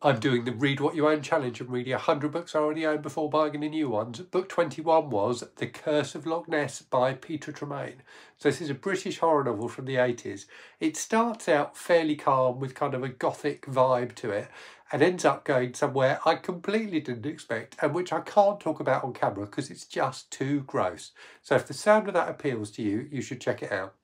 I'm doing the Read What You Own challenge and reading 100 books I already own before buying any new ones. Book 21 was The Curse of Loch Ness by Peter Tremayne. So this is a British horror novel from the 80s. It starts out fairly calm with kind of a gothic vibe to it and ends up going somewhere I completely didn't expect and which I can't talk about on camera because it's just too gross. So if the sound of that appeals to you, you should check it out.